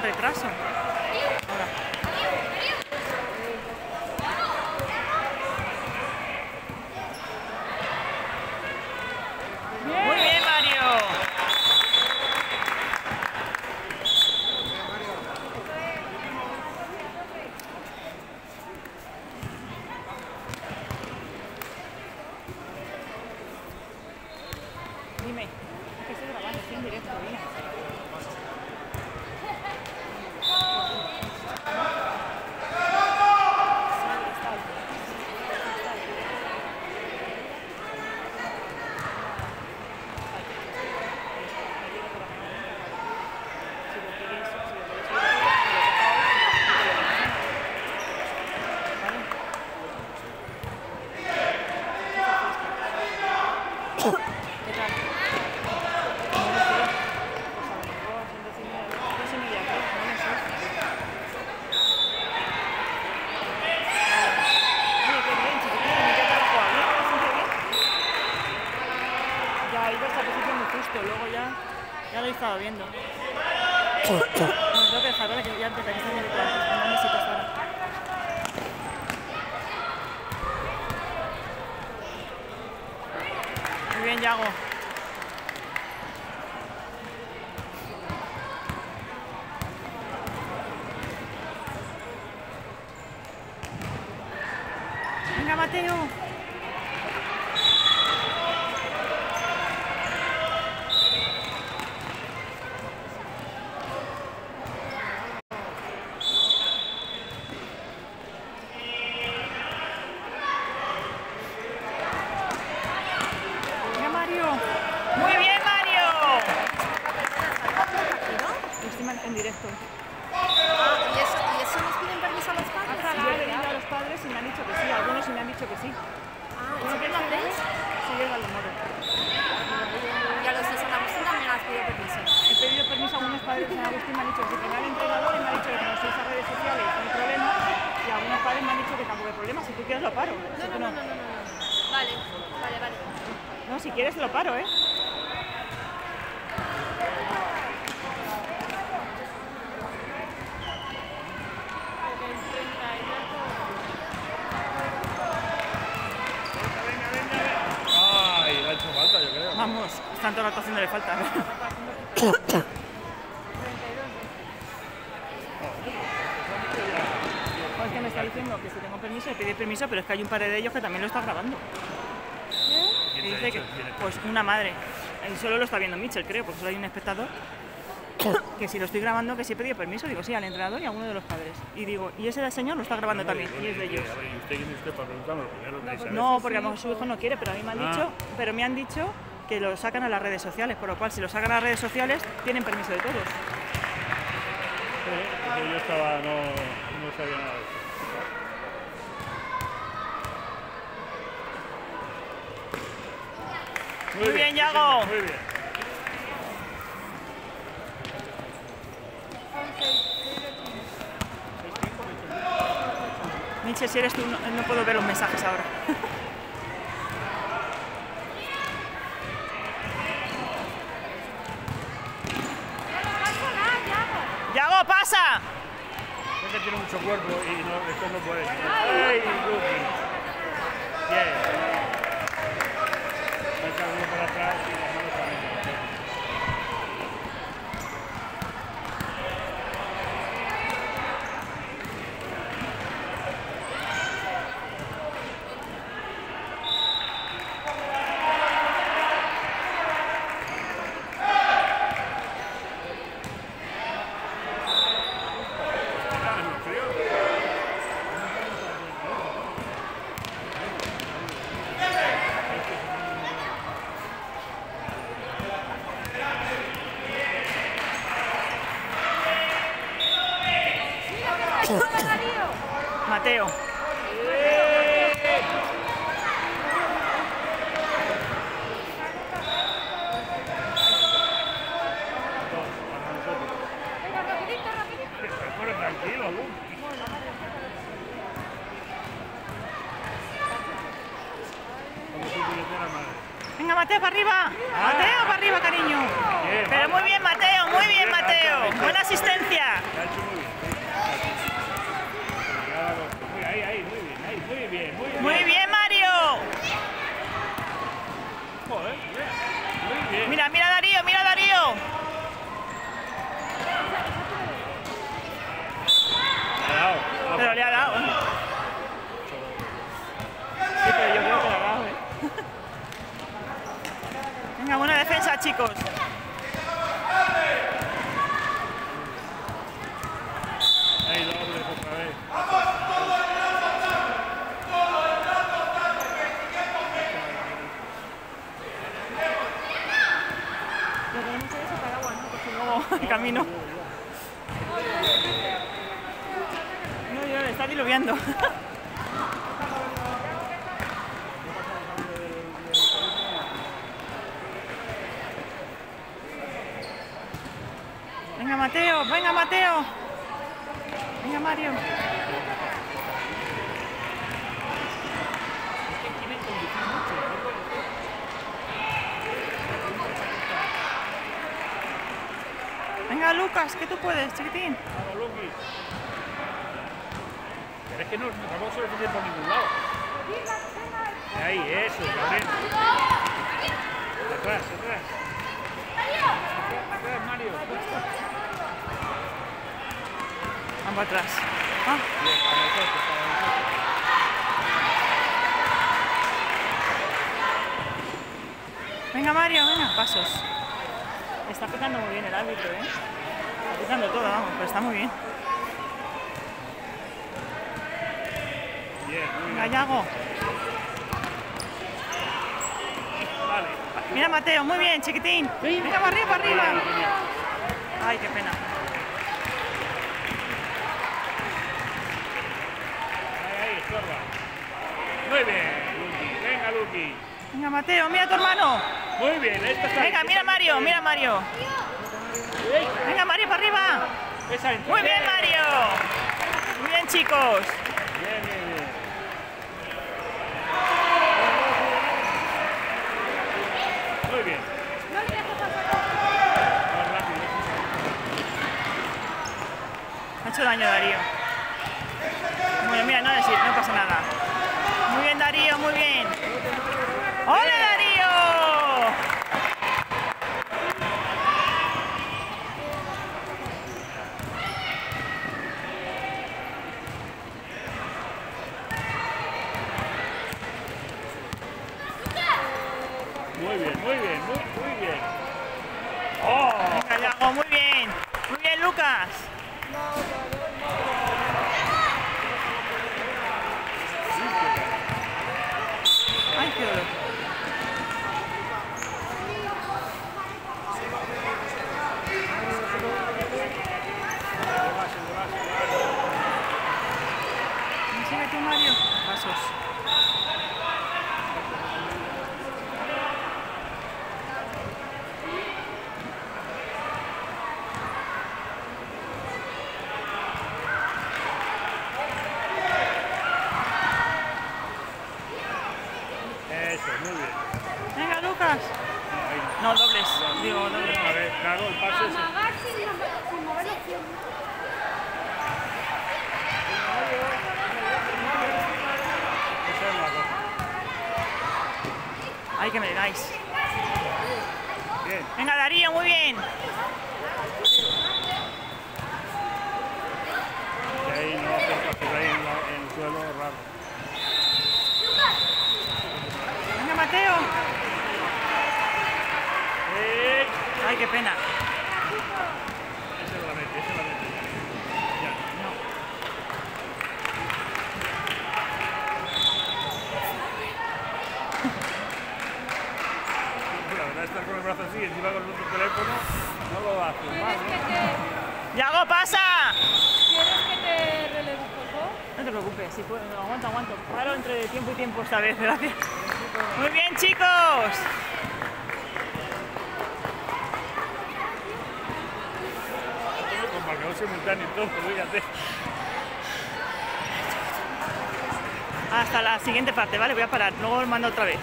con retraso. Ahora. Muy bien, Mario. Dime, es que estoy grabando, estoy en directo, dime. ¿Qué tal? Ya iba a esta posición muy justo, luego ya, ya lo he estado viendo. Bueno, tengo que dejar, ¿vale? Que ya empezaría a hacer el antes, no necesito ahora. Muy bien, Yago. Venga, Mateo. Venga, Mario. Muy bien, Mario. Estoy en directo. ¿Y eso, ¿Y eso nos piden permiso a los padres? Hasta ahora he pedido a los padres y me han dicho que sí. Algunos sí me han dicho que sí. Ah, ¿y eso qué lo hacéis? Sí, es al moro. Y a los de San Agustín también has pedido permiso. He pedido permiso a algunos padres de San Agustín me han dicho que si tenía el entrenador y me ha dicho que como a redes sociales no hay problema. Y algunos padres me han dicho que tampoco hay problema. Si tú quieres lo paro. No, no, no, no, no. Vale, vale, vale. No, si quieres lo paro, ¿eh? Ay, le ha hecho falta, yo creo. Vamos, están toda la actuación no le falta. Pues que me está diciendo que si tengo permiso, le pedí permiso, pero es que hay un par de ellos que también lo está grabando. ¿Quién Y te ha dice es? pues una madre. Y solo lo está viendo Mitchell, creo, porque solo hay un espectador. Que si lo estoy grabando, que si he pedido permiso, digo sí, al entrenador y a uno de los padres. Y digo, y ese señor lo está grabando también, y es de ellos. A ver, ¿y usted quién es usted para preguntarme? Lo primero que saber. No, porque a lo mejor su hijo no quiere, pero a mí me han Ah. dicho, pero me han dicho que lo sacan a las redes sociales, por lo cual si lo sacan a las redes sociales tienen permiso de todos. Sí, yo estaba, no, no sabía nada de eso. Muy bien, Yago. Muy bien. Si eres tú, no, no puedo ver los mensajes ahora. ¡Yago, pasa! Es que tiene mucho cuerpo y no, después no puede. ¡Ay! Bien. Para atrás y las manos también. Ah, ¿en serio? Mateo. Para nosotros. Pero tranquilo, Lu. Como si tuviera madre. Venga, Mateo, arriba. Mateo, para arriba, cariño. Pero muy bien, Mateo. Muy bien, Mateo. Buena asistencia muy bien. Muy bien, Mario. Joder, bien, muy bien. Mira, mira Darío, mira Darío. Le ha dado. Pero le ha dado. ¿eh? Sí, pero yo creo que le ha dado, ¿eh? Venga, buena defensa, chicos. Ahí doble otra vez. Lo tenemos que sacar agua, ¿no? Porque luego el camino. No, yo, está diluviando. Mateo, venga, Mateo. Venga, Mario. Venga, Lucas, que tú puedes, chiquitín. Vamos. Pero es que no, tampoco se defiende por ningún lado. Ahí, eso, Gabriel. Atrás, atrás. Atrás, Mario. Vamos atrás. Ah, para para venga, Mario, venga, pasos. Está picando muy bien el árbitro, ¿eh? Está picando todo, vamos, pero está muy bien. Bien, muy Venga, bien. Yago. Vale. Mira, Mateo, muy bien, chiquitín. Venga, para arriba, para arriba. Ay, qué pena. Ahí, ahí, estorba. Muy bien, Luqui. Venga, Luqui. Venga, Mateo, mira a tu hermano. Muy bien, esta está Venga, mira a Mario, mira a Mario. Venga, Mario, para arriba. Muy bien, Mario. Muy bien, chicos. Bien, bien, bien. Muy bien. Ha hecho daño Darío. Bueno, mira, no decir, no pasa nada. Darío, muy bien. ¡Hola, Darío! Muy bien, muy bien, muy, muy bien. ¡Oh! Venga, Yago, muy bien. Muy bien, Lucas. Ay, qué dolor. Sigue tú, Mario. Pasos. Eso, muy bien. Venga, Lucas. Ahí. No, dobles. Digo, dobles. A ver, claro, el pase es la cosa. Ay, que me dais. Bien. Venga, Darío, muy bien. Y ahí no hacer fácil ahí en, la- en el suelo raro. Venga, Mateo. ¡Eh! Ay, qué pena. Ese la mete, ese la mete. Ya. La verdad, estar con el brazo así, encima con el otro teléfono, no lo ¿Quieres ¿no? que te, Yago, pasa. ¿quieres que te relevo un poco? No te preocupes, si puedo, aguanto, aguanto. Paro entre tiempo y tiempo esta vez, gracias. Muy bien, chicos. Con marcador simultáneo y todo, fíjate. Hasta la siguiente parte, ¿vale? Voy a parar, luego os mando otra vez.